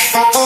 Yeah.